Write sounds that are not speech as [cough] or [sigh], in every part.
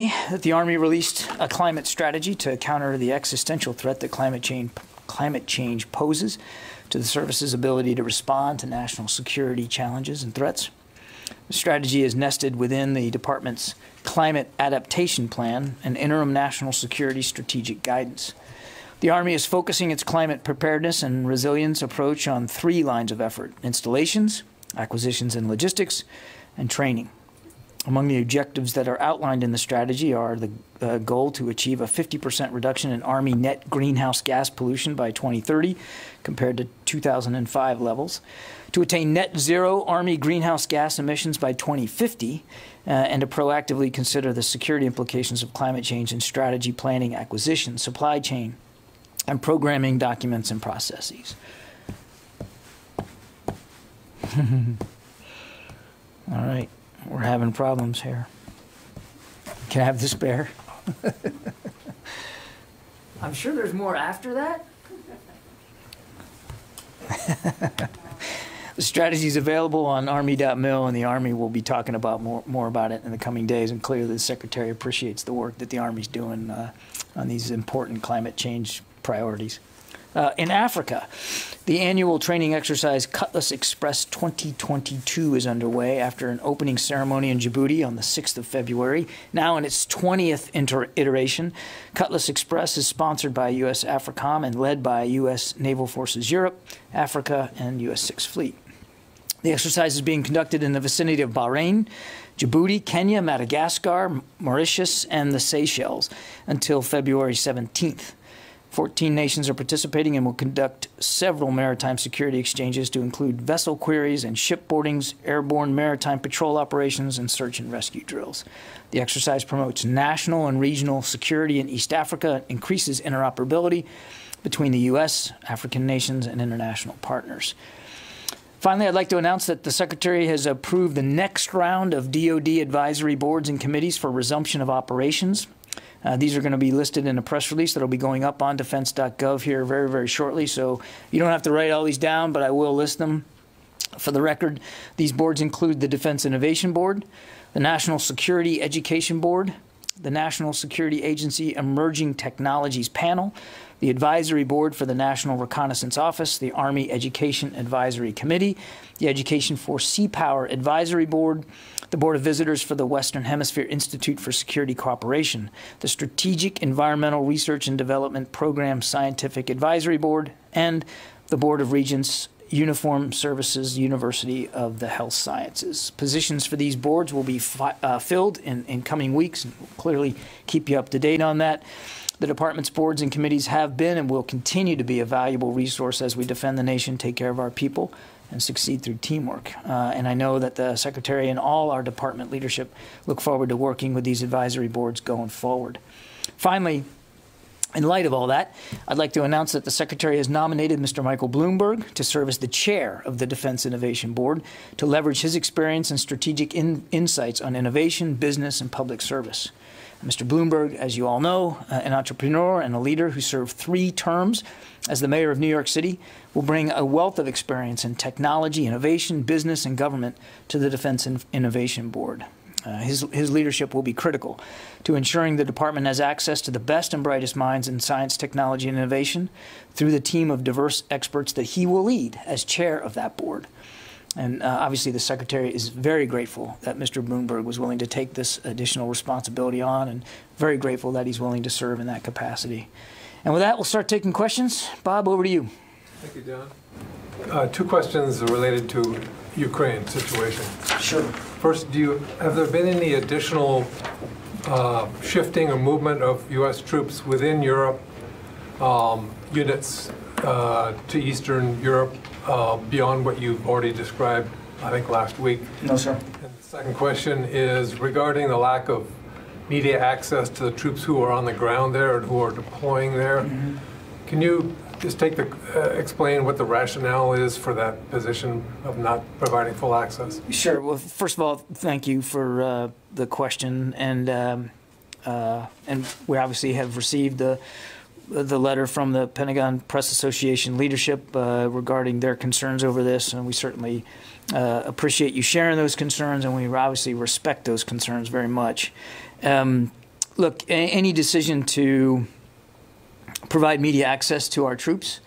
[sighs] the Army released a climate strategy to counter the existential threat that climate change, climate change poses to the service's ability to respond to national security challenges and threats. The strategy is nested within the department's Climate Adaptation Plan and Interim National Security Strategic Guidance. The Army is focusing its climate preparedness and resilience approach on three lines of effort installations, acquisitions and logistics, and training. Among the objectives that are outlined in the strategy are the uh, goal to achieve a 50% reduction in Army net greenhouse gas pollution by 2030 compared to 2005 levels, to attain net zero Army greenhouse gas emissions by 2050, uh, and to proactively consider the security implications of climate change in strategy planning, acquisition, supply chain, and programming documents and processes. [laughs] All right. We're having problems here. Can I have the spare? I'm sure there's more after that. [laughs] the strategy is available on Army.mil, and the Army will be talking about more, more about it in the coming days. And clearly, the Secretary appreciates the work that the Army's doing uh, on these important climate change priorities. Uh, in Africa, the annual training exercise Cutlass Express 2022 is underway after an opening ceremony in Djibouti on the 6th of February. Now in its 20th iteration, Cutlass Express is sponsored by U.S. AFRICOM and led by U.S. Naval Forces Europe, Africa, and U.S. Sixth Fleet. The exercise is being conducted in the vicinity of Bahrain, Djibouti, Kenya, Madagascar, Mauritius, and the Seychelles until February 17th. 14 nations are participating and will conduct several maritime security exchanges to include vessel queries and shipboardings, airborne maritime patrol operations, and search and rescue drills. The exercise promotes national and regional security in East Africa, increases interoperability between the U.S., African nations, and international partners. Finally, I'd like to announce that the Secretary has approved the next round of DoD advisory boards and committees for resumption of operations. Uh, these are going to be listed in a press release that will be going up on defense.gov here very, very shortly. So you don't have to write all these down, but I will list them. For the record, these boards include the Defense Innovation Board, the National Security Education Board, the National Security Agency Emerging Technologies Panel, the Advisory Board for the National Reconnaissance Office, the Army Education Advisory Committee, the Education for Sea Power Advisory Board, the Board of Visitors for the Western Hemisphere Institute for Security Cooperation, the Strategic Environmental Research and Development Program Scientific Advisory Board, and the Board of Regents Uniform Services University of the Health Sciences. Positions for these boards will be fi- uh, filled in, in coming weeks, and we'll clearly keep you up to date on that. The department's boards and committees have been and will continue to be a valuable resource as we defend the nation, take care of our people, and succeed through teamwork. Uh, and I know that the Secretary and all our department leadership look forward to working with these advisory boards going forward. Finally, in light of all that, I'd like to announce that the Secretary has nominated Mr. Michael Bloomberg to serve as the chair of the Defense Innovation Board to leverage his experience and strategic in insights on innovation, business, and public service. Mr. Bloomberg, as you all know, uh, an entrepreneur and a leader who served three terms as the mayor of New York City, will bring a wealth of experience in technology, innovation, business, and government to the Defense Innovation Board. Uh, his, his leadership will be critical to ensuring the department has access to the best and brightest minds in science, technology, and innovation through the team of diverse experts that he will lead as chair of that board. And uh, obviously, the Secretary is very grateful that Mr. Bloomberg was willing to take this additional responsibility on and very grateful that he's willing to serve in that capacity. And with that, we'll start taking questions. Bob, over to you. Thank you, John. Uh, two questions related to Ukraine situation. Sure. First, do you have there been any additional uh, shifting or movement of U.S. troops within Europe, um, units uh, to Eastern Europe uh, beyond what you've already described, I think, last week? No, sir. And the second question is regarding the lack of media access to the troops who are on the ground there and who are deploying there. Mm -hmm. Can you just take the uh, explain what the rationale is for that position of not providing full access? Sure. Well, first of all, thank you for uh, the question, and um, uh, and we obviously have received the the letter from the Pentagon Press Association leadership uh, regarding their concerns over this, and we certainly uh, appreciate you sharing those concerns, and we obviously respect those concerns very much. Um, look, any decision to provide media access to our troops,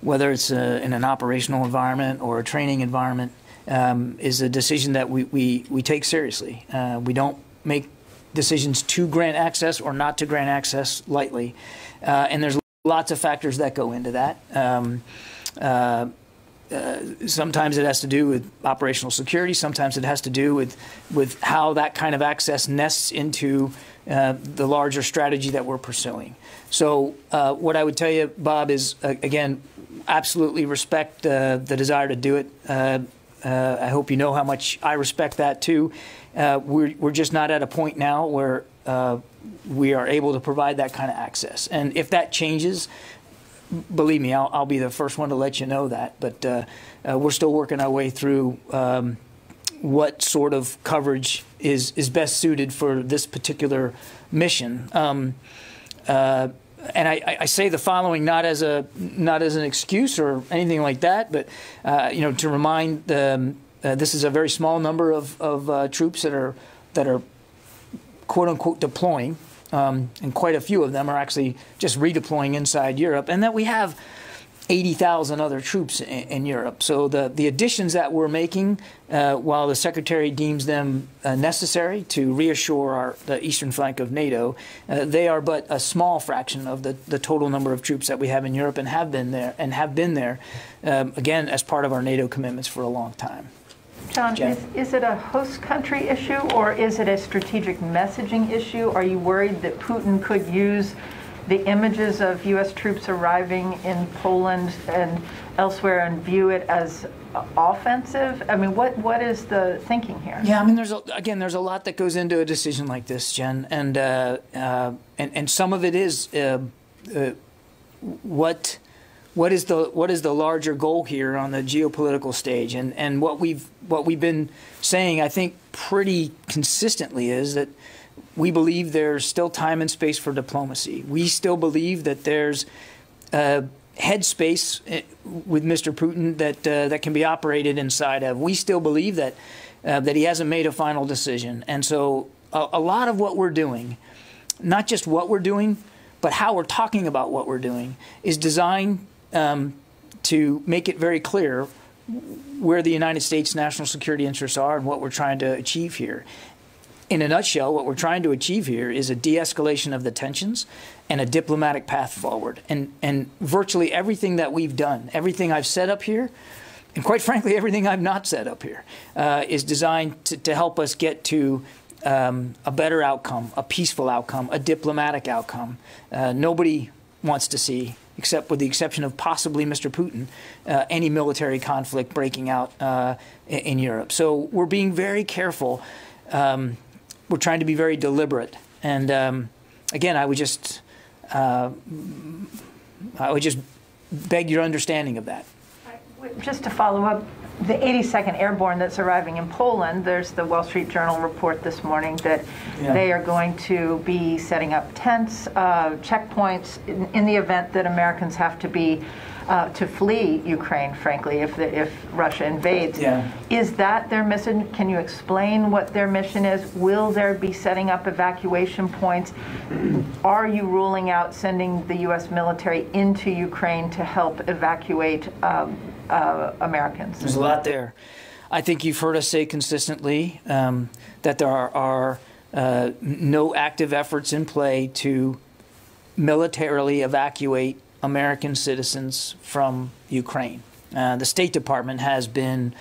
whether it's uh in an operational environment or a training environment, um, is a decision that we, we, we take seriously. Uh, we don't make decisions to grant access or not to grant access lightly. Uh, and there's lots of factors that go into that. Um, uh, uh, sometimes it has to do with operational security. Sometimes it has to do with with how that kind of access nests into uh, the larger strategy that we're pursuing. So, uh, what I would tell you, Bob, is uh, again, absolutely respect uh, the desire to do it. Uh, I hope you know how much I respect that too. We're we're just not at a point now where we are able to provide that kind of access. And if that changes, believe me, I'll, I'll be the first one to let you know that. But we're still working our way through um, what sort of coverage is is best suited for this particular mission. Um, uh, and I, I say the following not as a not as an excuse or anything like that, but uh, you know to remind um, uh, this is a very small number of, of uh, troops that are that are quote unquote deploying, um, and quite a few of them are actually just redeploying inside Europe, and that we have 80,000 other troops in, in, Europe. So the, the additions that we're making, uh, while the Secretary deems them uh, necessary to reassure our, the eastern flank of NATO, uh, they are but a small fraction of the, the total number of troops that we have in Europe and have been there and have been there, um, again, as part of our NATO commitments for a long time. John, is, is it a host country issue or is it a strategic messaging issue? Are you worried that Putin could use the images of U.S. troops arriving in Poland and elsewhere and view it as offensive? I mean, what what is the thinking here? Yeah, I mean, there's a, again, there's a lot that goes into a decision like this, Jen, and uh, uh, and and some of it is uh, uh what what is the what is the larger goal here on the geopolitical stage, and and what we've what we've been saying, I think, pretty consistently is that we believe there's still time and space for diplomacy. We still believe that there's uh, headspace eh, with Mr. Putin that uh, that can be operated inside of. We still believe that uh, that he hasn't made a final decision, and so a, a, lot of what we're doing, not just what we're doing, but how we're talking about what we're doing, is designed um, to make it very clear where the United States national security interests are and what we're trying to achieve here in a nutshell, what we're trying to achieve here is a de escalation of the tensions and a diplomatic path forward. And, and virtually everything that we've done, everything I've set up here, and quite frankly, everything I've not set up here, uh, is designed to, to, help us get to um, a better outcome, a peaceful outcome, a diplomatic outcome. Uh, nobody wants to see, except with the exception of possibly Mr. Putin, uh, any military conflict breaking out uh, in, in Europe. So we're being very careful. Um, we're trying to be very deliberate. And um, again, I would just, uh, I would just beg your understanding of that. Just to follow up, the 82nd Airborne that's arriving in Poland, there's the Wall Street Journal report this morning that yeah. they are going to be setting up tents, uh, checkpoints in, in, the event that Americans have to be uh, to flee Ukraine, frankly, if, the, if Russia invades. Yeah. Is that their mission? Can you explain what their mission is? Will there be setting up evacuation points? Are you ruling out sending the U.S. military into Ukraine to help evacuate um, uh, Americans? There's a lot there. I think you've heard us say consistently um, that there are, are uh, no active efforts in play to militarily evacuate American citizens from Ukraine. Uh, the State Department has been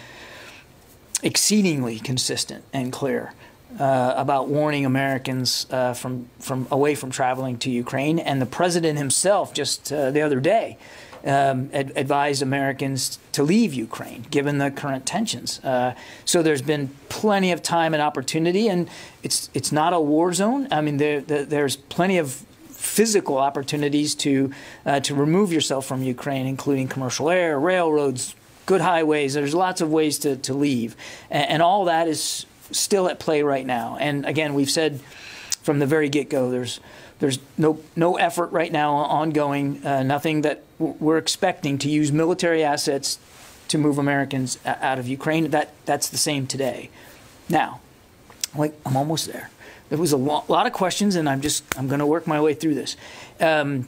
exceedingly consistent and clear uh, about warning Americans uh, from from away from traveling to Ukraine, and the president himself just uh, the other day um, ad- advised Americans to leave Ukraine, given the current tensions. Uh, so there's been plenty of time and opportunity, and it's it's not a war zone. I mean, there, there there's plenty of physical opportunities to uh, to remove yourself from Ukraine, including commercial air, railroads, good highways. There's lots of ways to, to leave, and, and all that is still at play right now. And again, we've said from the very get go, there's there's no no effort right now ongoing, uh, nothing that we're expecting to use military assets to move Americans out of Ukraine. That that's the same today. Now, like I'm almost there. It was a lo- lot of questions, and I'm just I'm going to work my way through this. Um,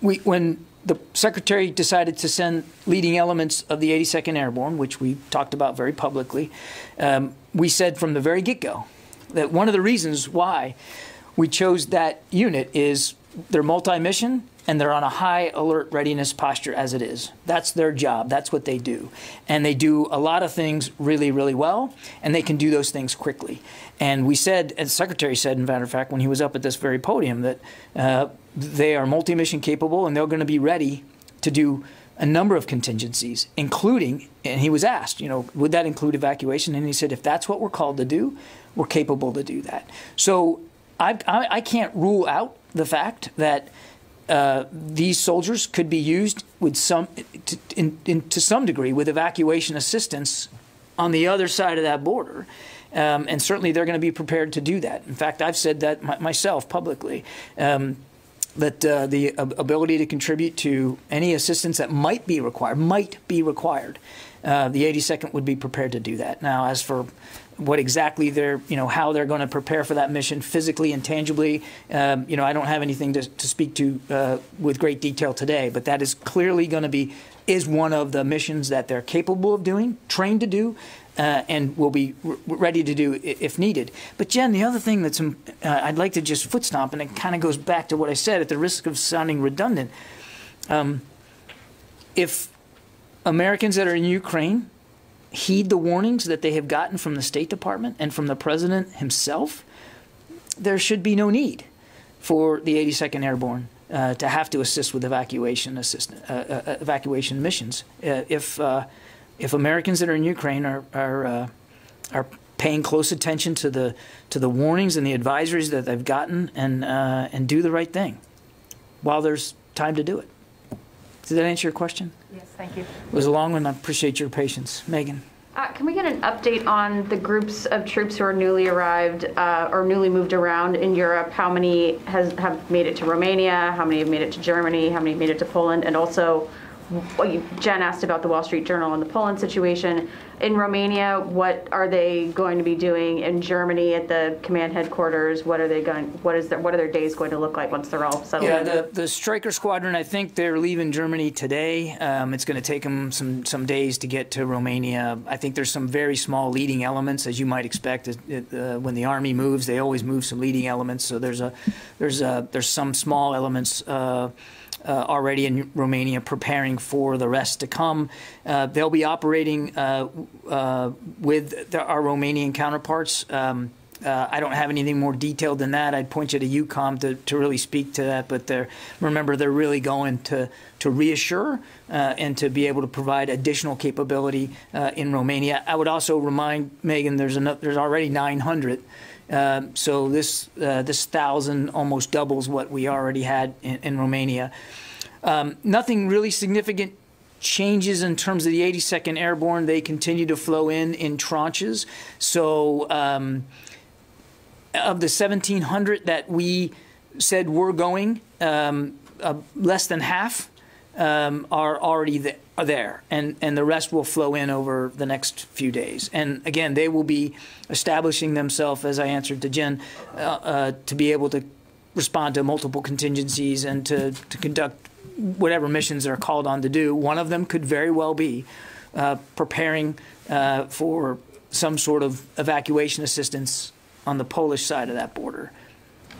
we when the secretary decided to send leading elements of the 82nd Airborne, which we talked about very publicly, um, we said from the very get-go that one of the reasons why we chose that unit is they're multi-mission and they're on a high alert readiness posture as it is. That's their job. That's what they do. And they do a lot of things really, really well, and they can do those things quickly. And we said, as the Secretary said, in matter of fact, when he was up at this very podium, that uh, they are multi mission capable and they're going to be ready to do a number of contingencies, including, and he was asked, you know, would that include evacuation? And he said, if that's what we're called to do, we're capable to do that. So I, I, I can't rule out the fact that uh, these soldiers could be used with some, to, in, in, to some degree, with evacuation assistance on the other side of that border. Um, and certainly they're going to be prepared to do that. In fact, I've said that my, myself publicly. Um, that uh, the ability to contribute to any assistance that might be required, might be required, uh, the 82nd would be prepared to do that. Now, as for what exactly they're, you know, how they're going to prepare for that mission physically and tangibly. Um, you know, I don't have anything to, to speak to uh, with great detail today, but that is clearly going to be is one of the missions that they're capable of doing, trained to do, uh, and will be ready to do if needed. But Jen, the other thing that's um, uh, I'd like to just foot stomp, and it kind of goes back to what I said at the risk of sounding redundant. Um, if Americans that are in Ukraine heed the warnings that they have gotten from the State Department and from the President himself, there should be no need for the 82nd Airborne uh, to have to assist with evacuation assist, uh, uh, evacuation missions. Uh, if uh, if Americans that are in Ukraine are are are paying close attention to the to the warnings and the advisories that they've gotten and and do the right thing while there's time to do it. Did that answer your question? Yes, thank you. It was a long one. I appreciate your patience. Megan. Uh, can we get an update on the groups of troops who are newly arrived uh, or newly moved around in Europe? How many has, have made it to Romania? How many have made it to Germany? How many made it to Poland? And also, Jen asked about the Wall Street Journal and the Poland situation in Romania, what are they going to be doing in Germany at the command headquarters? What are they going? What is their, what are their days going to look like once they're all settled? Yeah, the, the Stryker Squadron. I think they're leaving Germany today. Um, it's going to take them some some days to get to Romania. I think there's some very small leading elements, as you might expect. It, it, uh, when the army moves, they always move some leading elements. So there's a there's a there's some small elements. Uh, uh, already in Romania preparing for the rest to come. Uh, they'll be operating uh, uh with the, our Romanian counterparts. Um, uh, I don't have anything more detailed than that. I'd point you to EUCOM to, to really speak to that. But they're, remember, they're really going to, to reassure uh, and to be able to provide additional capability in Romania. I would also remind Megan there's, enough, there's already 900 um, so this uh, this thousand almost doubles what we already had in, in Romania. Um, nothing really significant changes in terms of the 82nd Airborne. They continue to flow in in tranches. So um, of the 1,700 that we said were going, um, uh, less than half um, are already there are there, and, and the rest will flow in over the next few days. And again, they will be establishing themselves, as I answered to Jen, uh, uh, to be able to respond to multiple contingencies and to, to conduct whatever missions they're called on to do. One of them could very well be uh, preparing uh, for some sort of evacuation assistance on the Polish side of that border.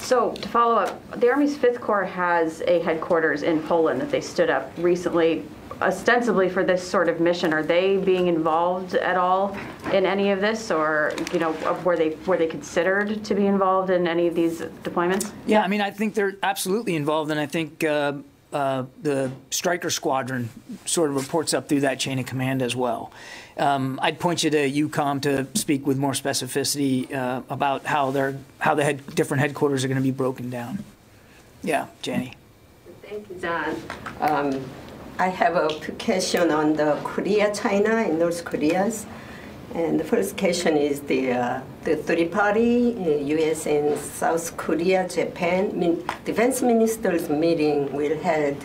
So to follow up, the Army's Fifth Corps has a headquarters in Poland that they stood up recently ostensibly for this sort of mission, are they being involved at all in any of this, or you know, were they were they considered to be involved in any of these deployments? Yeah, I mean, I think they're absolutely involved, and I think. Uh, uh, the Stryker Squadron sort of reports up through that chain of command as well. Um, I'd point you to EUCOM to speak with more specificity uh, about how they're how the head, different headquarters are going to be broken down. Yeah, Jenny. Thank you, John. Um, I have a question on the Korea, China, and North Koreas. And the first question is the uh, the three-party uh, U.S. and South Korea, Japan defense ministers meeting will held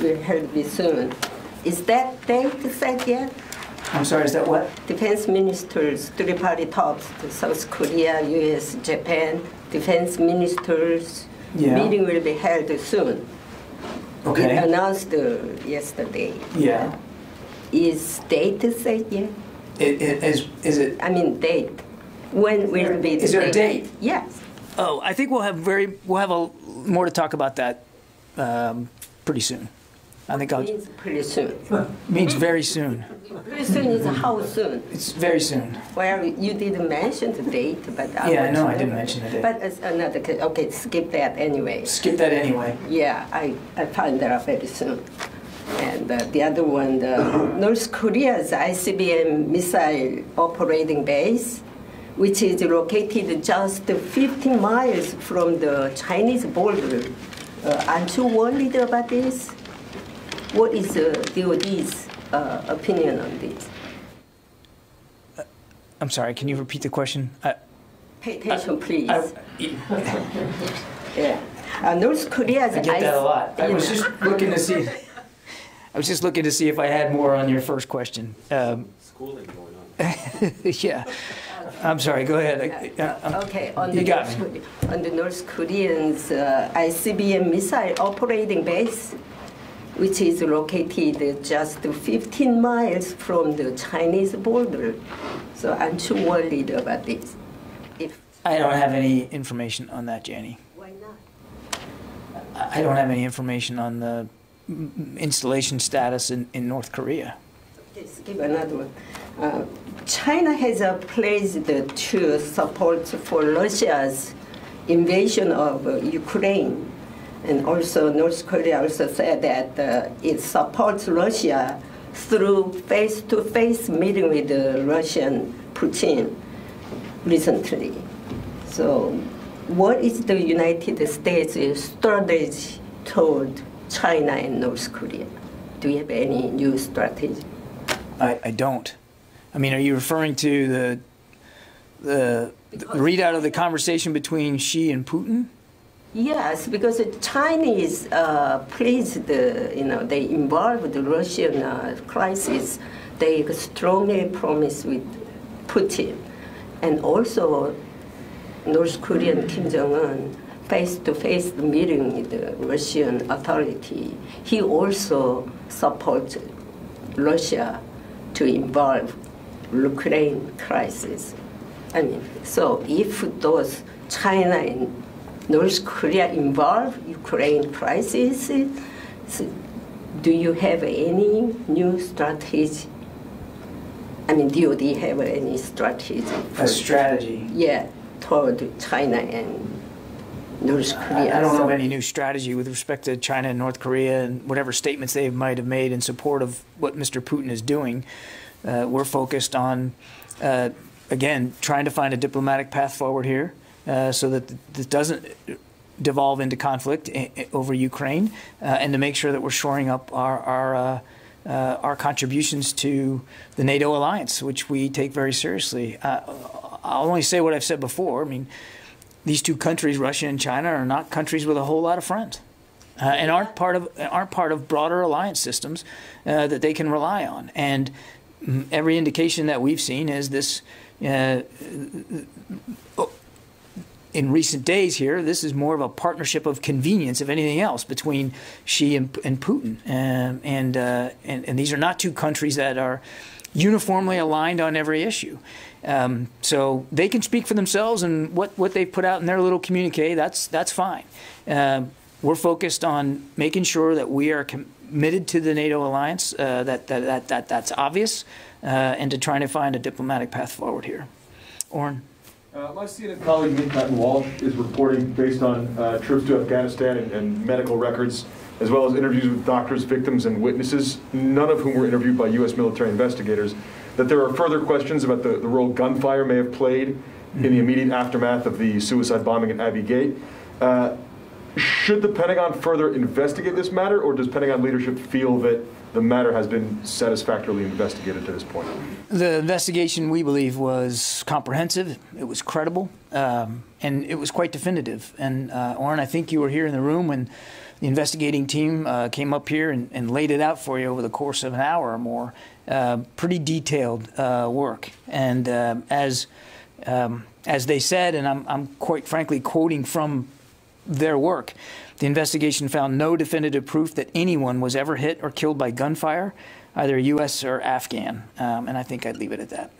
will held be soon. Is that date set yet? I'm sorry, is that what? Defense ministers, three-party tops, the South Korea, U.S., Japan, defense ministers Yeah. meeting will be held soon. It Okay. announced uh, yesterday. Yeah. Is date set yet? It, it, is, is it? I mean date. When will be the Is there a date? Yes. Oh, I think we'll have very, we'll have a, more to talk about that um, pretty soon. I think I'll, Means pretty soon. means very soon. Pretty soon is how soon? It's very soon. Well, you didn't mention the date, but I Yeah, know I didn't mention the date. But it's another, okay, skip that anyway. Skip that anyway. Yeah, I, I find that out very soon. And uh, the other one, the North Korea's ICBM missile operating base, which is located just 15 miles from the Chinese border. Uh, aren't you worried about this? What is the DOD's uh, opinion on this? I'm sorry, can you repeat the question? Uh, Pay attention, please. I, [laughs] yeah. Uh, North Korea's I get that a lot. I you was know. just looking to see. [laughs] I was just looking to see if I had more on your first question. Um, schooling going on. [laughs] yeah, I'm sorry. Go ahead. I- uh, um, Okay, on You the, got North, on the North Koreans' uh, ICBM missile operating base, which is located just 15 miles from the Chinese border. So I'm too worried about this? If I don't have any information on that, Janie. why not? I don't have any information on the installation status in, in North Korea. Let's give another one. Uh, China has uh, pledged to support for Russia's invasion of uh, Ukraine. And also North Korea also said that uh, it supports Russia through face-to-face meeting with the Russian Putin recently. So what is the United States' strategy toward China and North Korea? Do you have any new strategy? I, I don't. I mean, are you referring to the the, the readout of the conversation between Xi and Putin? Yes, because the Chinese uh, pleased, you know, they involved the Russian uh, crisis. They strongly promise with Putin, and also North Korean Kim Jong Un face-to-face meeting with the Russian authority. He also supports Russia to involve Ukraine crisis. I mean, so if those China and North Korea involved Ukraine crisis, so do you have any new strategy? I mean, DOD have any strategy? A strategy. Yeah, toward China and North Korea. I, don't know any new strategy with respect to China and North Korea and whatever statements they might have made in support of what Mr. Putin is doing. Uh, we're focused on, uh, again, trying to find a diplomatic path forward here uh, so that this doesn't devolve into conflict i- i- over Ukraine uh, and to make sure that we're shoring up our, our uh, uh, our contributions to the NATO alliance, which we take very seriously. I'll only say what I've said before. I mean, these two countries, Russia and China, are not countries with a whole lot of friends, uh, and aren't part of aren't part of broader alliance systems uh, that they can rely on. And mm, every indication that we've seen is this. Uh, in recent days here, this is more of a partnership of convenience, if anything else, between Xi and, and Putin. Um, and, uh, and, and these are not two countries that are uniformly aligned on every issue. Um, so they can speak for themselves and what, what they've put out in their little communique, that's, that's fine. Um we're focused on making sure that we are committed to the NATO alliance, uh, that, that, that, that, that's obvious, uh, and to trying to find a diplomatic path forward here. Oren? Uh, My CNN colleague, Paton Walsh, is reporting based on uh, trips to Afghanistan and- and medical records, as well as interviews with doctors, victims, and witnesses, none of whom were interviewed by U.S. military investigators, that there are further questions about the the role gunfire may have played in the immediate aftermath of the suicide bombing at Abbey Gate. Uh, Should the Pentagon further investigate this matter, or does Pentagon leadership feel that the matter has been satisfactorily investigated to this point? The investigation, we believe, was comprehensive. It was credible, um, and it was quite definitive. And uh, Oren, I think you were here in the room when the investigating team uh, came up here and, and, laid it out for you over the course of an hour or more. Uh, pretty detailed uh, work, and uh, as um, as they said, and I'm, I'm quite frankly quoting from their work. The investigation found no definitive proof that anyone was ever hit or killed by gunfire, either U.S. or Afghan. Um, and I think I'd leave it at that.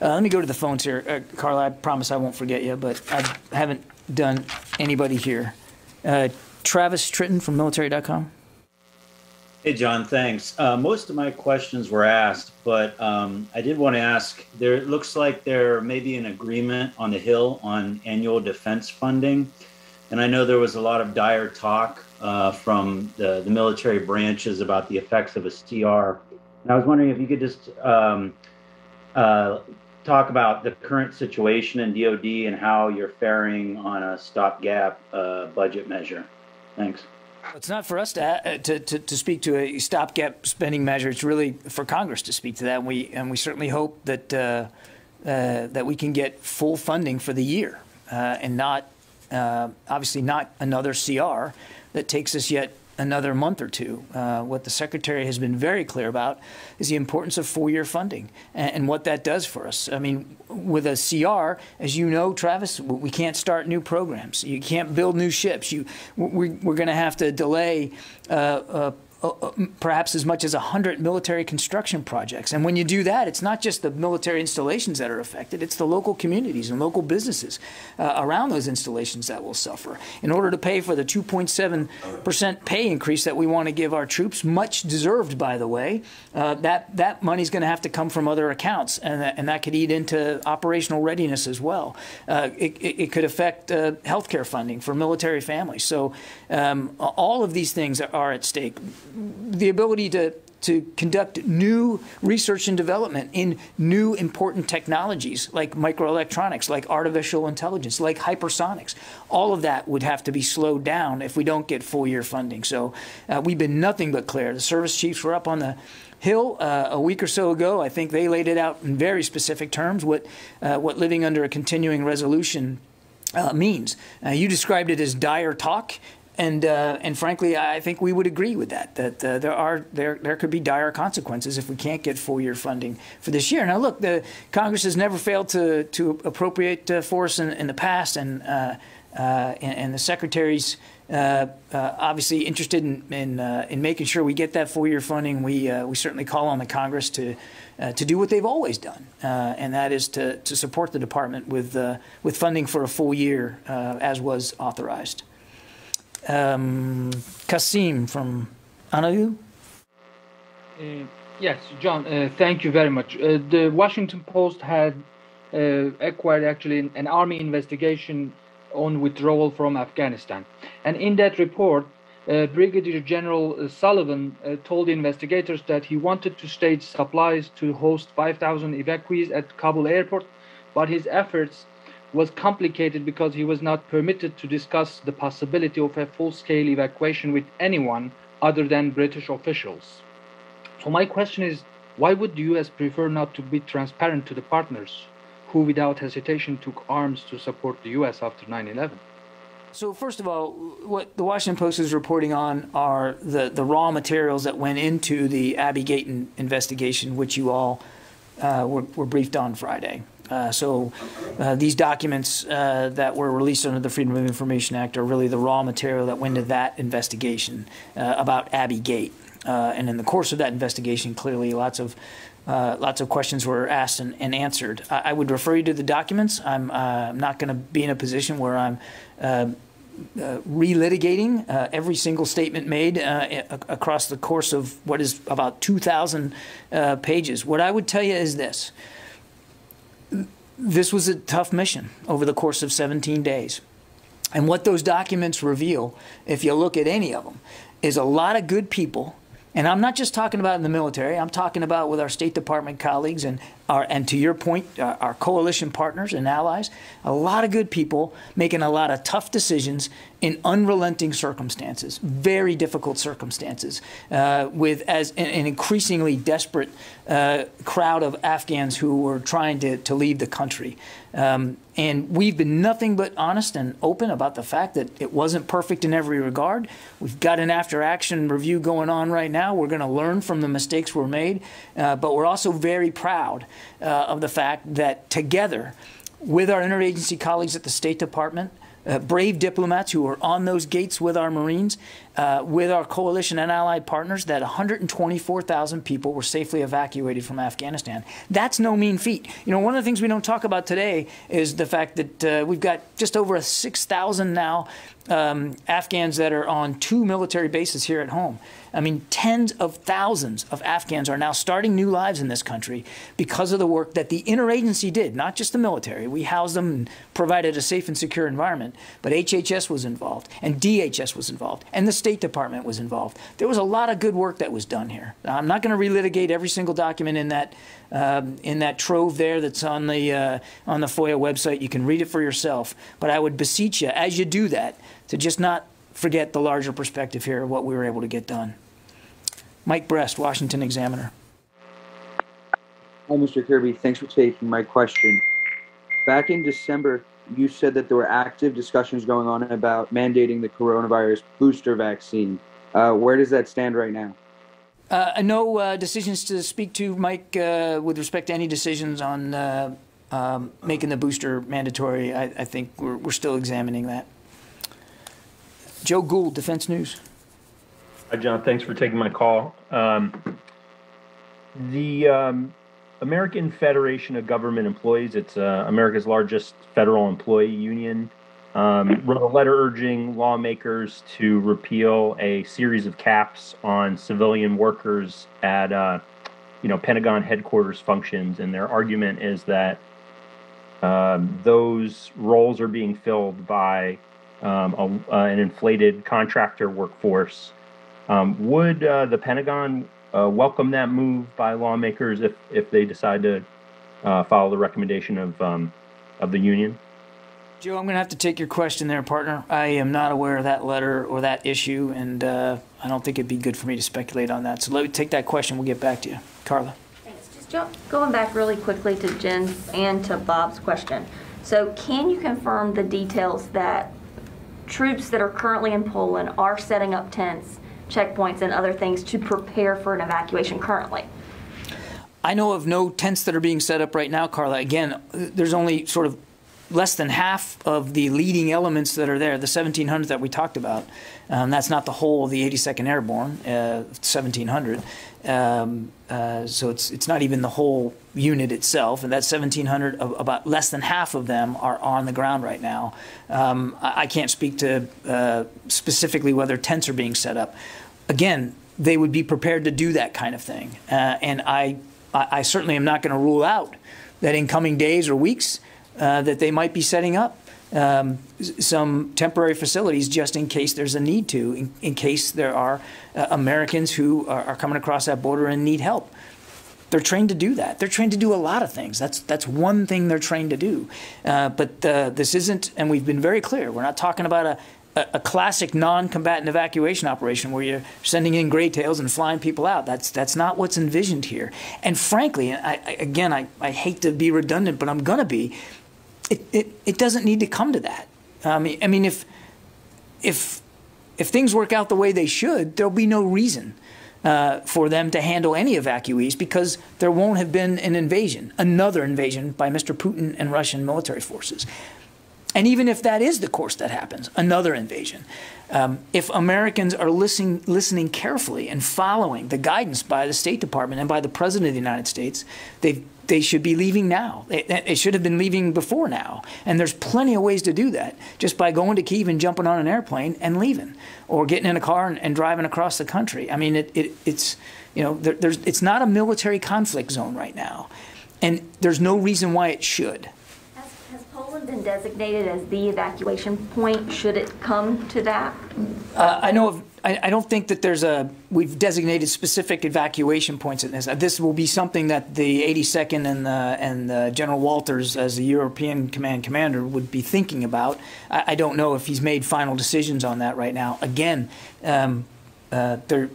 Uh, let me go to the phones here. Uh, Carla, I promise I won't forget you, but I haven't done anybody here. Uh, Travis Tritten from military.com. Hey, John, thanks. Uh, most of my questions were asked, but um, I did want to ask there looks like there may be an agreement on the Hill on annual defense funding. And I know there was a lot of dire talk uh, from the, the military branches about the effects of a CR. And I was wondering if you could just um, uh, talk about the current situation in DoD and how you're faring on a stopgap uh, budget measure. Thanks. It's not for us to, uh, to, to, to, speak to a stopgap spending measure. It's really for Congress to speak to that. And we, and we certainly hope that, uh, uh, that we can get full funding for the year and not uh, obviously, not another CR that takes us yet another month or two. Uh, what the Secretary has been very clear about is the importance of four year funding and, and, what that does for us. I mean, with a CR, as you know, Travis, we can't start new programs. You can't build new ships. You, we, are going to have to delay uh, uh, perhaps as much as 100 military construction projects. And when you do that, it's not just the military installations that are affected, it's the local communities and local businesses uh, around those installations that will suffer. In order to pay for the 2.7% pay increase that we want to give our troops, much deserved, by the way, uh, that, that money is going to have to come from other accounts, and that, and that could eat into operational readiness as well. Uh, it, it, it, could affect uh, health care funding for military families. So um, all of these things are at stake the ability to to conduct new research and development in new important technologies like microelectronics, like artificial intelligence, like hypersonics. All of that would have to be slowed down if we don't get full year funding. So uh, we've been nothing but clear. The service chiefs were up on the Hill uh, a week or so ago. I think they laid it out in very specific terms what uh, what living under a continuing resolution uh, means. Uh, you described it as dire talk, and uh, and frankly, I think we would agree with that. That uh, there are there there could be dire consequences if we can't get full year funding for this year. Now, look, the Congress has never failed to to appropriate uh, for us in, in the past, and uh, uh, and, and, the secretaries uh, obviously interested in in, in, making sure we get that full year funding. We we certainly call on the Congress to. to do what they've always done, and that is to, to support the department with with funding for a full year, as was authorized um, Kasim from Anadolu. Uh, yes, John, uh, thank you very much. Uh, the Washington Post had uh, acquired actually an army investigation on withdrawal from Afghanistan. And in that report, uh, Brigadier General Sullivan uh, told investigators that he wanted to stage supplies to host 5,000 evacuees at Kabul airport, but his efforts was complicated because he was not permitted to discuss the possibility of a full-scale evacuation with anyone other than British officials. So my question is, why would the US prefer not to be transparent to the partners who without hesitation took arms to support the US after 9-11? So first of all, what the Washington Post is reporting on are the, the raw materials that went into the Abbey Gate investigation, which you all uh, were, were briefed on Friday. Uh, so uh, these documents uh, that were released under the Freedom of Information Act are really the raw material that went into that investigation uh, about Abbey Gate. Uh, and in the course of that investigation, clearly lots of lots of questions were asked and, and answered. I, I, would refer you to the documents. I'm, I'm not going to be in a position where I'm uh, relitigating uh, every single statement made uh, across the course of what is about 2,000 pages. What I would tell you is this this was a tough mission over the course of 17 days. And what those documents reveal, if you look at any of them, is a lot of good people And I'm not just talking about in the military. I'm talking about with our State Department colleagues and our, and to your point, our, our coalition partners and allies. A lot of good people making a lot of tough decisions in unrelenting circumstances, very difficult circumstances, uh, with as an, an increasingly desperate uh, crowd of Afghans who were trying to, to leave the country. Um, and we've been nothing but honest and open about the fact that it wasn't perfect in every regard. We've got an after action review going on right now. We're going to learn from the mistakes were made, uh, but we're also very proud uh, of the fact that together, with our interagency colleagues at the State Department, uh, brave diplomats who are on those gates with our Marines, uh, with our coalition and allied partners, that 124,000 people were safely evacuated from Afghanistan. That's no mean feat. You know, one of the things we don't talk about today is the fact that uh, we've got just over 6,000 now um, Afghans that are on two military bases here at home. I mean, tens of thousands of Afghans are now starting new lives in this country because of the work that the interagency did, not just the military. We housed them and provided a safe and secure environment, but HHS was involved, and DHS was involved, and the State Department was involved. There was a lot of good work that was done here. I'm not going to relitigate every single document in that um, in that trove there that's on the uh, on the FOIA website. You can read it for yourself. But I would beseech you, as you do that, to just not forget the larger perspective here of what we were able to get done. Mike Brest, Washington Examiner. Hi, Mr. Kirby. Thanks for taking my question. Back in December, you said that there were active discussions going on about mandating the coronavirus booster vaccine. Uh, where does that stand right now? Uh, no uh, decisions to speak to, Mike, uh, with respect to any decisions on uh, um, making the booster mandatory. I, I think we're, we're, still examining that. Joe Gould, Defense News. Hi, John. Thanks for taking my call. Um, the um, American Federation of Government Employees, it's uh, America's largest federal employee union, um, wrote a letter urging lawmakers to repeal a series of caps on civilian workers at, uh, you know, Pentagon headquarters functions, and their argument is that um, those roles are being filled by um, a, uh, an inflated contractor workforce. Um, would uh, the Pentagon uh, welcome that move by lawmakers if, if they decide to uh, follow the recommendation of um, of the union? Joe, I'm going to have to take your question there, partner. I am not aware of that letter or that issue, and uh, I don't think it'd be good for me to speculate on that. So let me take that question. We'll get back to you. Carla. Thanks. Just jump, going back really quickly to Jen's and to Bob's question. So can you confirm the details that troops that are currently in Poland are setting up tents, checkpoints, and other things to prepare for an evacuation currently? I know of no tents that are being set up right now, Carla. Again, there's only sort of less than half of the leading elements that are there, the 1,700 that we talked about. Um, that's not the whole of the 82nd Airborne, uh, 1,700. Um, uh, so it's it's not even the whole unit itself, and that 1,700, about less than half of them are on the ground right now. Um, I, I, can't speak to uh, specifically whether tents are being set up. Again, they would be prepared to do that kind of thing, uh, and I, I, certainly am not going to rule out that in coming days or weeks uh, that they might be setting up um, some temporary facilities just in case there's a need to, in, in case there are uh, Americans who are, are, coming across that border and need help. They're trained to do that. They're trained to do a lot of things. That's that's one thing they're trained to do. Uh, but uh, this isn't, and we've been very clear. We're not talking about a, a, a classic non-combatant evacuation operation where you're sending in gray tails and flying people out. That's that's not what's envisioned here. And frankly, I, I, again, I, I hate to be redundant, but I'm gonna be it, it, it doesn't need to come to that. I mean, I mean, if, if, if things work out the way they should, there'll be no reason uh, for them to handle any evacuees because there won't have been an invasion, another invasion by Mr. Putin and Russian military forces. And even if that is the course that happens, another invasion, um, if Americans are listening, listening carefully and following the guidance by the State Department and by the President of the United States, they've they should be leaving now. They, should have been leaving before now. And there's plenty of ways to do that just by going to Kiev and jumping on an airplane and leaving, or getting in a car and, and driving across the country. I mean, it, it, it's you know, there, there's it's not a military conflict zone right now, and there's no reason why it should. Been designated as the evacuation point? Should it come to that? Uh, I know of I, I don't think that there's a, we've designated specific evacuation points in this. Uh, This will be something that the 82nd and, the, and the General Wolters, as the European Command Commander, would be thinking about. I, I don't know if he's made final decisions on that right now. Again, um, uh, there,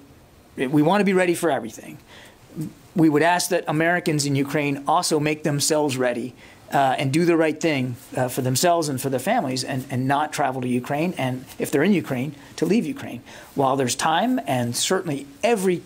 we want to be ready for everything. We would ask that Americans in Ukraine also make themselves ready uh, and do the right thing uh, for themselves and for their families and, and not travel to Ukraine. And if they're in Ukraine, to leave Ukraine while there's time and certainly every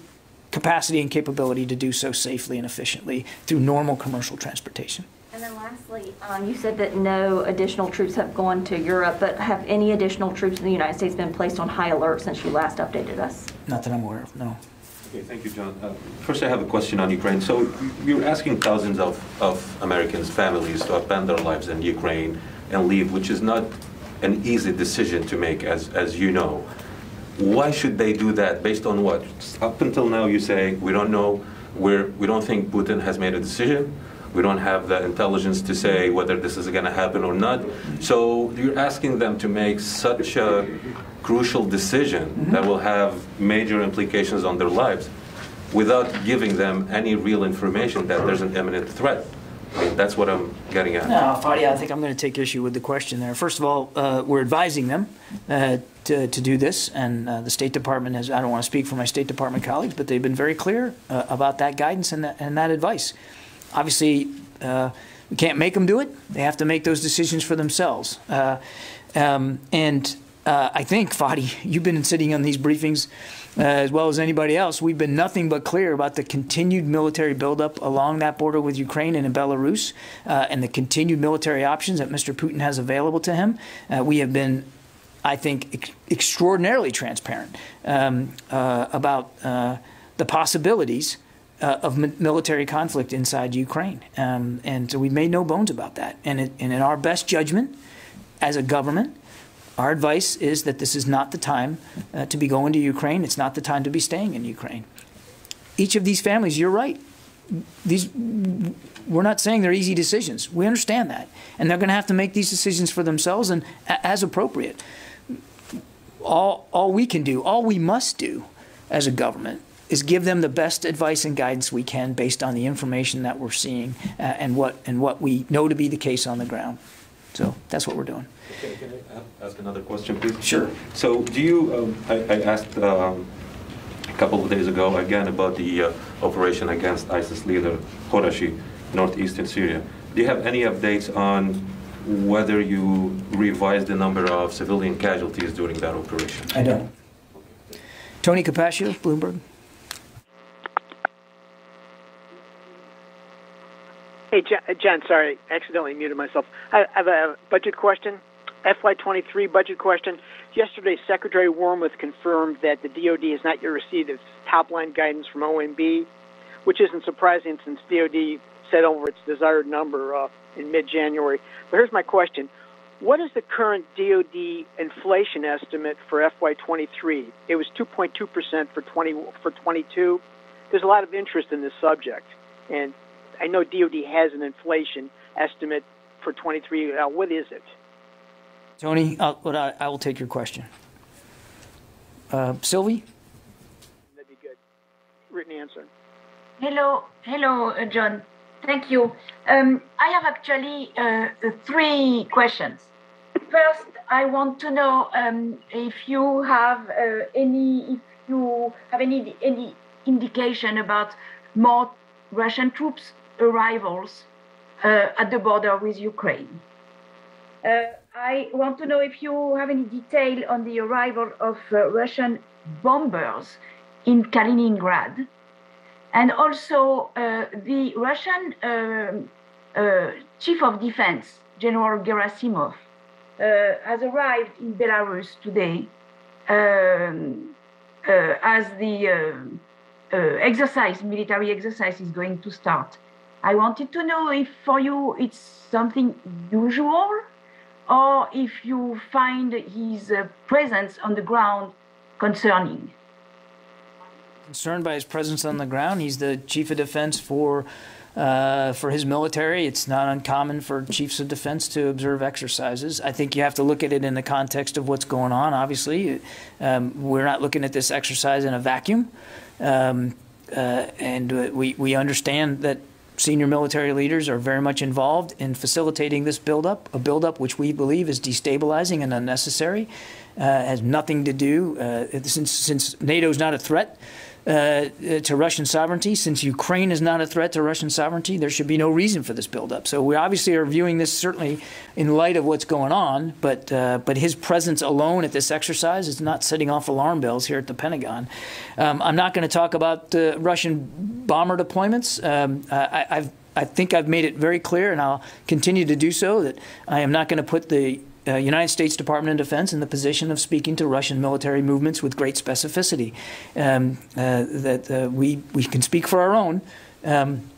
capacity and capability to do so safely and efficiently through normal commercial transportation. And then lastly, um, you said that no additional troops have gone to Europe, but have any additional troops in the United States been placed on high alert since you last updated us? Not that I'm aware of, no. Okay, thank you, John. Uh, First, I have a question on Ukraine. So you're asking thousands of, of Americans' families to abandon their lives in Ukraine and leave, which is not an easy decision to make, as, as you know. Why should they do that? Based on what? Up until now, you say, we don't know, we're, we don't think Putin has made a decision. We don't have the intelligence to say whether this is going to happen or not. So you're asking them to make such a crucial decision that will have major implications on their lives without giving them any real information that there's an imminent threat. I mean, that's what I'm getting at. No, Fadi, I think I'm going to take issue with the question there. First of all, uh, we're advising them uh, to, to do this, and uh, the State Department has, I don't want to speak for my State Department colleagues, but they've been very clear uh, about that guidance and that, and that advice. Obviously, uh, we can't make them do it. They have to make those decisions for themselves. Uh, um, and uh, I think, Fadi, you've been sitting on these briefings uh, as well as anybody else. We've been nothing but clear about the continued military buildup along that border with Ukraine and in Belarus uh, and the continued military options that Mr. Putin has available to him. Uh, we have been I think, ex- extraordinarily transparent um, uh, about uh, the possibilities uh, of military conflict inside Ukraine. Um, and so we've made no bones about that. And, it, and in our best judgment as a government, our advice is that this is not the time uh, to be going to Ukraine. It's not the time to be staying in Ukraine. Each of these families, you're right. These, we're not saying they're easy decisions. We understand that, and they're going to have to make these decisions for themselves and as appropriate. All, all we can do, all we must do as a government, is give them the best advice and guidance we can based on the information that we're seeing uh, and what and what we know to be the case on the ground. So that's what we're doing. Okay, Can I ask another question, please? Sure. So do you, um, I I asked um, a couple of days ago again about the uh, operation against ISIS leader Qurayshi, northeastern Syria. Do you have any updates on whether you revised the number of civilian casualties during that operation? I don't. Tony Capaccio, Bloomberg. Hey, Jen, uh, sorry, accidentally muted myself. I have a budget question, FY23 budget question. Yesterday, Secretary Wormuth confirmed that the DoD has not yet received its top-line guidance from OMB, which isn't surprising since DoD set over its desired number uh, in mid-January. But here's my question: What is the current DoD inflation estimate for FY23? It was 2.2 percent for 20 for 22. There's a lot of interest in this subject, and I know DoD has an inflation estimate for 23. Uh, what is it? Tony, uh, what I, I will take your question. Uh, Sylvie? That'd be good. Written answer. Hello, hello, uh, John. Thank you. Um, I have actually uh, uh, three questions. First, I want to know um, if you have uh, any, if you have any any indication about more Russian troops arrivals uh, at the border with Ukraine. Uh, I want to know if you have any detail on the arrival of uh, Russian bombers in Kaliningrad. And also, the Russian chief of defense, General Gerasimov, uh, has arrived in Belarus today um, uh, as the uh, exercise, military exercise, is going to start. I wanted to know if for you it's something usual or if you find his uh, presence on the ground concerning. Concerned by his presence on the ground. He's the chief of defense for uh, for his military. It's not uncommon for chiefs of defense to observe exercises. I think you have to look at it in the context of what's going on. Obviously, um, we're not looking at this exercise in a vacuum, um, uh, and uh, we we understand that senior military leaders are very much involved in facilitating this buildup, a buildup which we believe is destabilizing and unnecessary, uh, has nothing to do uh, since since NATO is not a threat uh, to Russian sovereignty. Since Ukraine is not a threat to Russian sovereignty, there should be no reason for this buildup. So we obviously are viewing this certainly in light of what's going on, but uh, but his presence alone at this exercise is not setting off alarm bells here at the Pentagon. Um, I'm not going to talk about uh, Russian bomber deployments. Um, I, I've I think I've made it very clear, and I'll continue to do so, that I am not going to put the uh, United States Department of Defense in the position of speaking to Russian military movements with great specificity. Um, uh, that uh, we we can speak for our own. Um,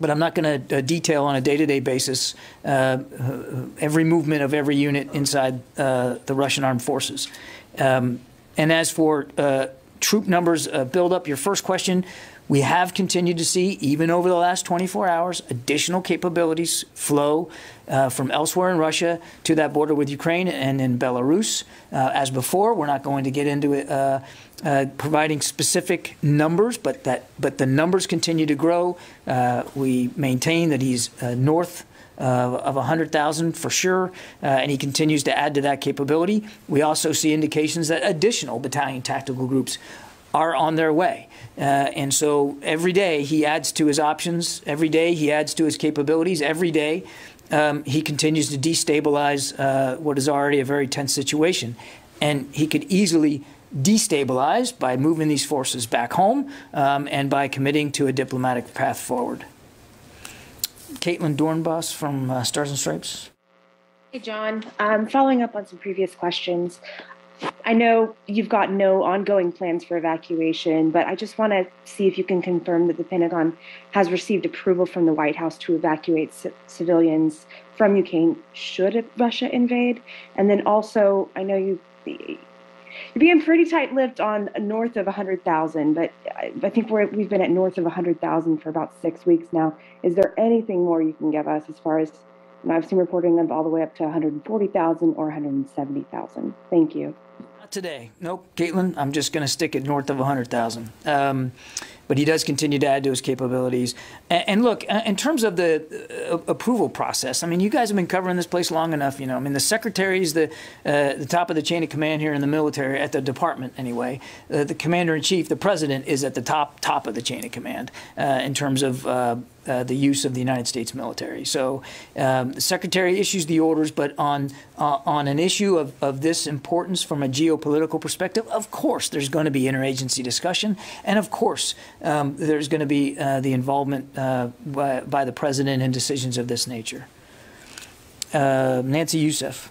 but I'm not going to uh, detail on a day-to-day basis uh, uh, every movement of every unit inside the Russian armed forces. Um, and as for troop numbers build up, your first question, we have continued to see, even over the last 24 hours, additional capabilities flow uh, from elsewhere in Russia to that border with Ukraine and in Belarus. Uh, as before, we're not going to get into it, uh, uh providing specific numbers, but that but the numbers continue to grow. Uh, we maintain that he's uh, north. of 100,000 for sure, and he continues to add to that capability. We also see indications that additional battalion tactical groups are on their way. Uh, and so every day he adds to his options, every day he adds to his capabilities, every day um, he continues to destabilize uh, what is already a very tense situation. And he could easily destabilize by moving these forces back home um, and by committing to a diplomatic path forward. Caitlin Doornbos from uh, Stars and Stripes. Hey, John. Um, following up on some previous questions, I know you've got no ongoing plans for evacuation, but I just want to see if you can confirm that the Pentagon has received approval from the White House to evacuate c- civilians from Ukraine should Russia invade. And then also, I know you you're being pretty tight-lipped on north of 100,000, but I think we're, we've been at north of 100,000 for about six weeks now. Is there anything more you can give us as far as you know, I've seen reporting of all the way up to 140,000 or 170,000. Thank you today. Nope, Caitlin, I'm just going to stick it north of 100,000. Um, but he does continue to add to his capabilities. And, and look, uh, in terms of the uh, approval process, I mean, you guys have been covering this place long enough. You know, I mean, the secretary is the uh, the top of the chain of command here in the military, at the department anyway. Uh, the commander in chief, the president, is at the top top of the chain of command uh, in terms of uh, uh, the use of the United States military. So um, the secretary issues the orders, but on uh, on an issue of, of this importance from a geopolitical perspective, of course there's going to be interagency discussion, and of course um, there's going to be uh, the involvement uh, by, by, the president in decisions of this nature. Uh, Nancy Youssef.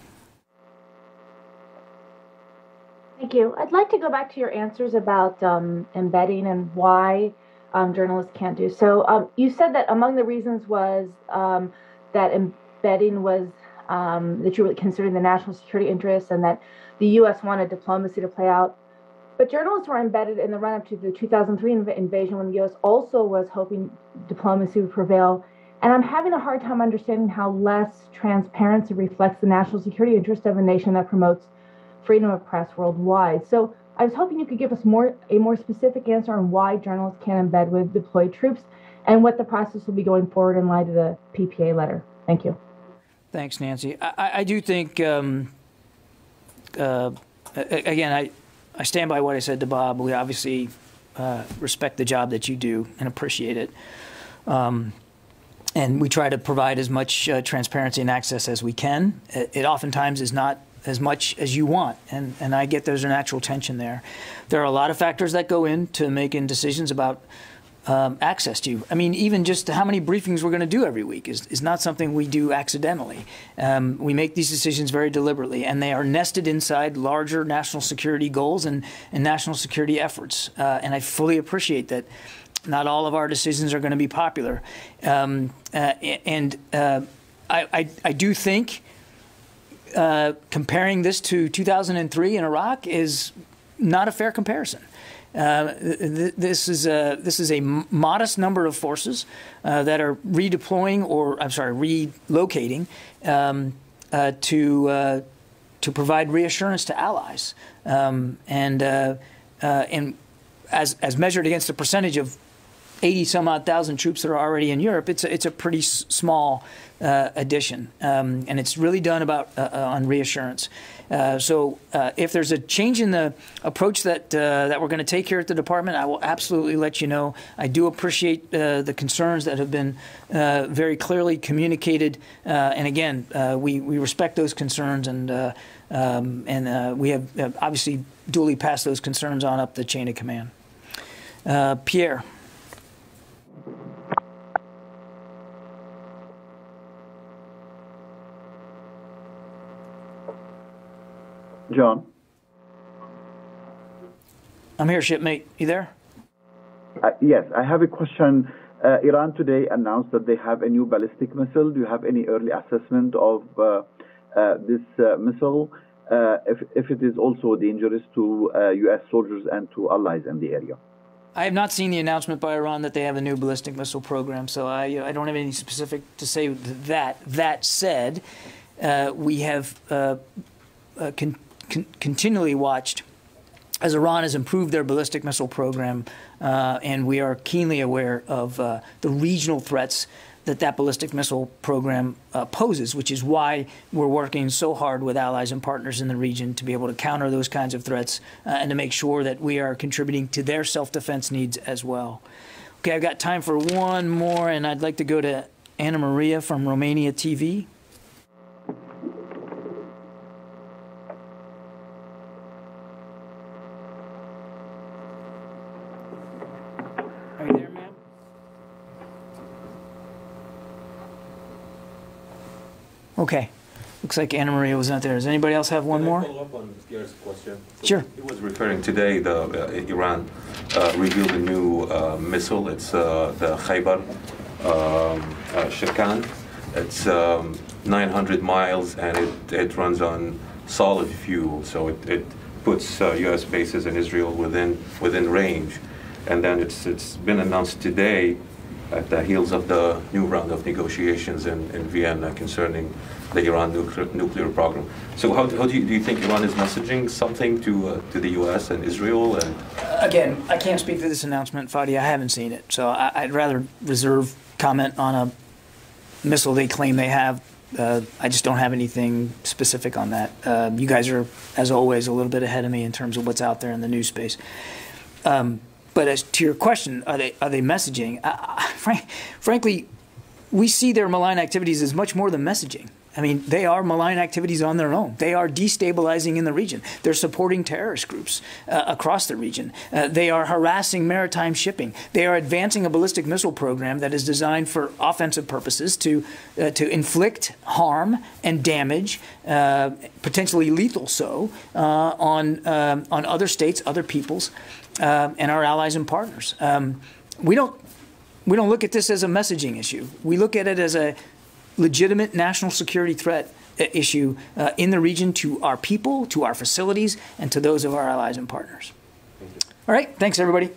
Thank you. I'd like to go back to your answers about um, embedding and why um, journalists can't do. So um, you said that among the reasons was um, that embedding was um, that you were considering the national security interests and that the U.S. wanted diplomacy to play out. But journalists were embedded in the run-up to the 2003 inv- invasion when the U.S. also was hoping diplomacy would prevail. And I'm having a hard time understanding how less transparency reflects the national security interest of a nation that promotes freedom of press worldwide. So I was hoping you could give us more a more specific answer on why journalists can't embed with deployed troops and what the process will be going forward in light of the PPA letter. Thank you. Thanks, Nancy. I, I do think, um, uh, again, I, I stand by what I said to Bob. We obviously uh, respect the job that you do and appreciate it. Um, and we try to provide as much uh, transparency and access as we can. It, it oftentimes is not as much as you want. And, and I get there's a natural tension there. There are a lot of factors that go into making decisions about um, access to. I mean, even just how many briefings we're going to do every week is, is not something we do accidentally. Um, we make these decisions very deliberately, and they are nested inside larger national security goals and, and national security efforts. Uh, and I fully appreciate that not all of our decisions are going to be popular. Um, uh, and uh, I, I, I do think uh, comparing this to 2003 in Iraq is not a fair comparison. Uh, th- this is a this is a modest number of forces uh, that are redeploying or I'm sorry, relocating um, uh, to uh, to provide reassurance to allies, um, and uh, uh, and as as measured against the percentage of 80 some odd thousand troops that are already in Europe, it's a, it's a pretty s- small uh, addition, um, and it's really done about uh, on reassurance. Uh, so, uh, if there's a change in the approach that uh, that we're going to take here at the department, I will absolutely let you know. I do appreciate uh, the concerns that have been very clearly communicated, and again, we we respect those concerns, and um, and we have obviously duly passed those concerns on up the chain of command. Pierre. John, I'm here, shipmate. You there? uh, yes, I have a question. Uh, Iran today announced that they have a new ballistic missile. Do you have any early assessment of uh, uh, this uh, missile? Uh, if, if it is also dangerous to uh, U.S. soldiers and to allies in the area? I have not seen the announcement by Iran that they have a new ballistic missile program, so I, I don't have anything specific to say that. That said, uh, we have uh, uh, con- con- continually watched as Iran has improved their ballistic missile program, uh, and we are keenly aware of uh, the regional threats that that ballistic missile program uh, poses, which is why we're working so hard with allies and partners in the region to be able to counter those kinds of threats uh, and to make sure that we are contributing to their self-defense needs as well. Okay, I've got time for one more, and I'd like to go to Anna Maria from Romania TV. Okay. Looks like Anna Maria was not there. Does anybody else have one more? Follow up on Pierre's question. Sure. He was referring today, the uh, Iran uh, revealed a new uh, missile. It's uh, the Khaybar um, uh, Shakan. It's um, 900 miles and it, it runs on solid fuel, so it, it puts uh, U.S. bases in Israel within within range. And then it's it's been announced today at the heels of the new round of negotiations in, in Vienna concerning the Iran nuclear, nuclear program. So how, how do, you, do you think Iran is messaging something to uh, to the U.S. and Israel and Again, I can't speak to this announcement, Fadi. I haven't seen it, so I, I'd rather reserve comment on a missile they claim they have. Uh, I just don't have anything specific on that. Uh, you guys are, as always, a little bit ahead of me in terms of what's out there in the news space. Um, but as to your question, are they are they messaging? Uh, frank, frankly, we see their malign activities as much more than messaging. I mean, they are malign activities on their own. They are destabilizing in the region. They're supporting terrorist groups uh, across the region. Uh, they are harassing maritime shipping. They are advancing a ballistic missile program that is designed for offensive purposes to uh, to inflict harm and damage, uh, potentially lethal so, uh, on um on other states, other peoples, uh, and our allies and partners. Um, we don't we don't look at this as a messaging issue. We look at it as a legitimate national security threat uh, issue uh, in the region to our people, to our facilities, and to those of our allies and partners. All right, thanks everybody.